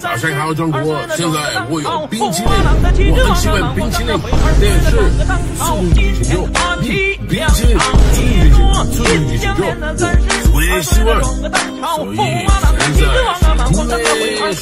早上好，中国！现在我有冰淇淋，我很喜欢冰淇淋，但是速度与激情你冰淇淋速度与激情，速度与激我最喜欢，所以现在是苦美时。